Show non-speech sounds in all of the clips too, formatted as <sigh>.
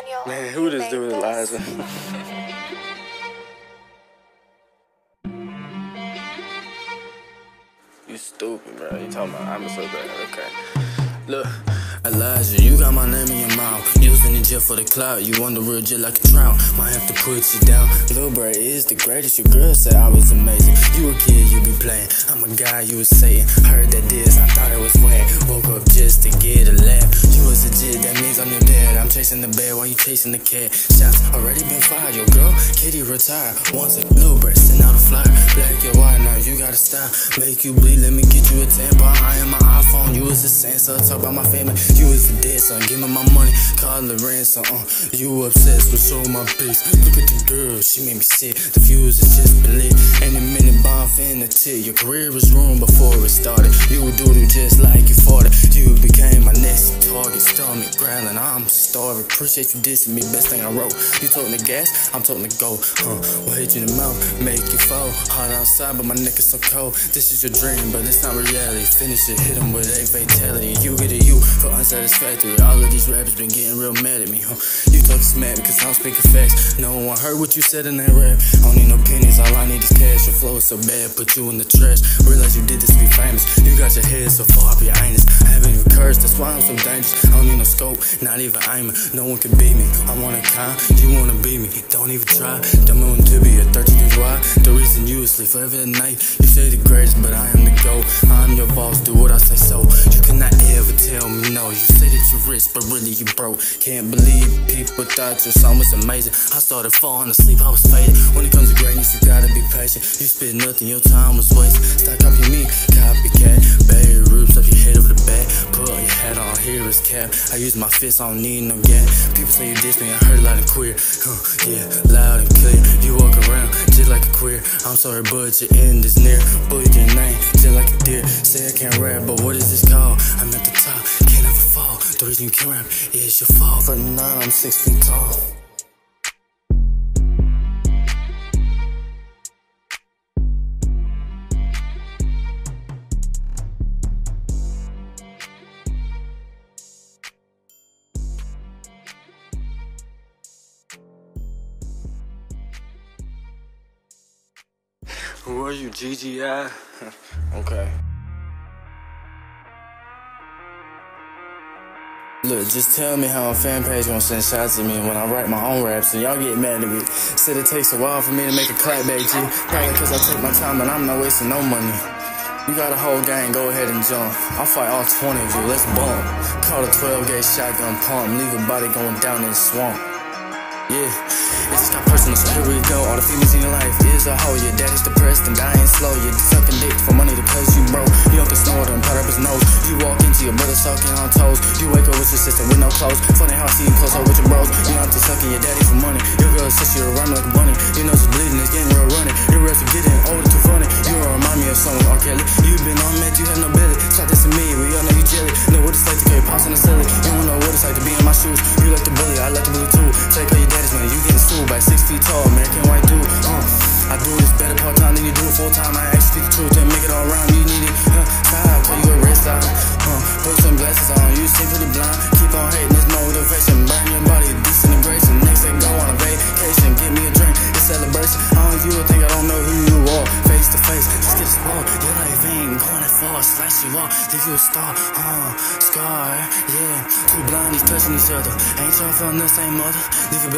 Daniel. Man, who this dude, Eliza? you stupid, bro. You talking about I'm so bad. Okay. Look. Elijah, you got my name in your mouth. Using in jail for the clout. You on the real jet like a trout. Might have to put you down. Lil bro is the greatest. Your girl said I was amazing. You a kid, you be playing. I'm a guy, you was saying. Heard that this, I thought it was whack. Woke up just to get a laugh. You was a jit, that means I'm your dad. I'm chasing the bed while you chasing the cat. Shots already been fired. Your girl, kitty retired. Once a Lil bro, send out a flyer. Black your white, now you gotta stop. Make you bleed, let me get you a tampon. I am my iPhone, you was a sensor. Talk about my family. You was a dead son, give me my money, call the ransom. Uh, you obsessed with showing my face. Look at the girl, she made me sick. The fuse is just lit. Any minute, bomb finna tick. Your career was ruined before it started. You would do just like Growling, I'm starving. Appreciate you dissing me, best thing I wrote. You told me gas, I'm told me go. Huh, will hit you in the mouth, make you fall. Hot outside, but my neck is so cold. This is your dream, but it's not reality. Finish it, hit him with a fatality. You get it, you for unsatisfactory. All of these rappers been getting real mad at me, huh? You talking smack because I'm speaking facts. No one heard what you said in that rap. I don't need no pennies, all I need is cash. Your flow is so bad, put you in the trash. Realize you did this to be famous. You got your head so far up your anus. I haven't even cursed, that's why I'm so dangerous. I don't need no scope, not even aiming. No one can beat me. I wanna con, you wanna beat me. Don't even try. Dumb on to be a 13 years wide. The reason you asleep forever at night. You say the greatest, but I am the GOAT. I'm your boss, do what I say so. You cannot ever tell me no. You say that you're rich, but really you broke. Can't believe people thought your song was amazing. I started falling asleep, I was faded. When it comes to greatness, you gotta be patient. You spit nothing, your time was wasted. Stop copying me, copycat. Bay roots up your head over the back. Put is cap. I use my fists, I don't need no gap. People say you diss me, I heard loud and queer. Huh, yeah, loud and clear. You walk around just like a queer. I'm sorry, but your end is near. Bullet your name, just like a deer. Say I can't rap, but what is this called? I'm at the top, can't ever fall. The reason you can't rap is your fault. For now, I'm six feet tall. Who are you, GGI? <laughs> okay. Look, just tell me how a fan page gonna send shots at me when I write my own raps and y'all get mad at me. Said it takes a while for me to make a clap back, G. Probably cause I take my time and I'm not wasting no money. You got a whole gang, go ahead and jump. I'll fight all 20 of you, let's bump. Call a 12 gauge shotgun pump, leave a body going down in the swamp. Yeah, it just got personal, so here we go. All the feelings in your life is a hoe. Your daddy's depressed and dying slow. You're sucking dick for money to cause you broke. You up and snort and pat up his nose. You walk into your brother sucking on toes. You wake up with your sister with no clothes. You like the bully, I like the blue too. Take all your daddy's money, you getting sued by six feet tall, American white dude. Uh, I do this better part time than you do full time. I actually speak the truth and make it all round. You need it, huh? Style, face just get explored. Your life ain't going that far, slice you off, leave you a star, scar, yeah. Two blondies touching each other, ain't y'all from the same mother? Leave your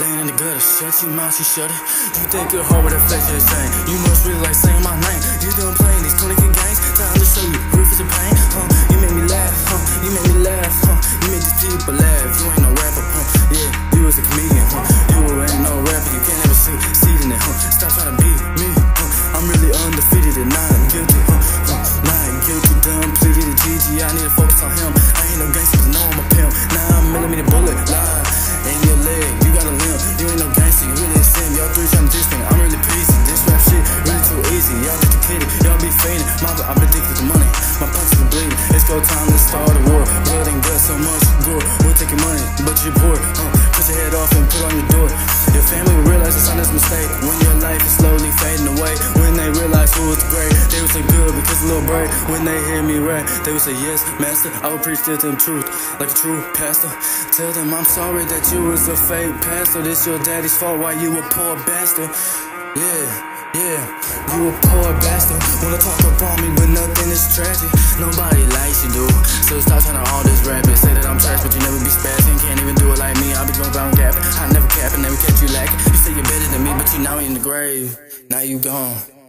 laying in the gutter, shut your mouth, you shut it. You think you're hard with that flex of thing? You must really like saying my name. You done playing these 20 games, time to show you proof is a pain? Fading. My, I'm addicted to money. My pockets even bleed. It's go time to start a war. Blood and guts, so much gore. We're taking money, but you're poor. Uh, cut your head off and put on your door. Your family will realize it's honest mistake when your life is slowly fading away. When they realize who was great, they would say good because a little break. When they hear me rap, they would say yes, master. I will preach to them truth like a true pastor. Tell them I'm sorry that you was a fake pastor. This your daddy's fault. Why you a poor bastard? Yeah. Yeah, you a poor bastard. Wanna talk on me, but nothing is tragic. Nobody likes you, dude. So stop trying to all this rapping. Say that I'm trash, but you never be spazzing. Can't even do it like me. I'll be going around gapping. I never cap and never catch you lacking. You say you're better than me, but you now in the grave. Now you gone.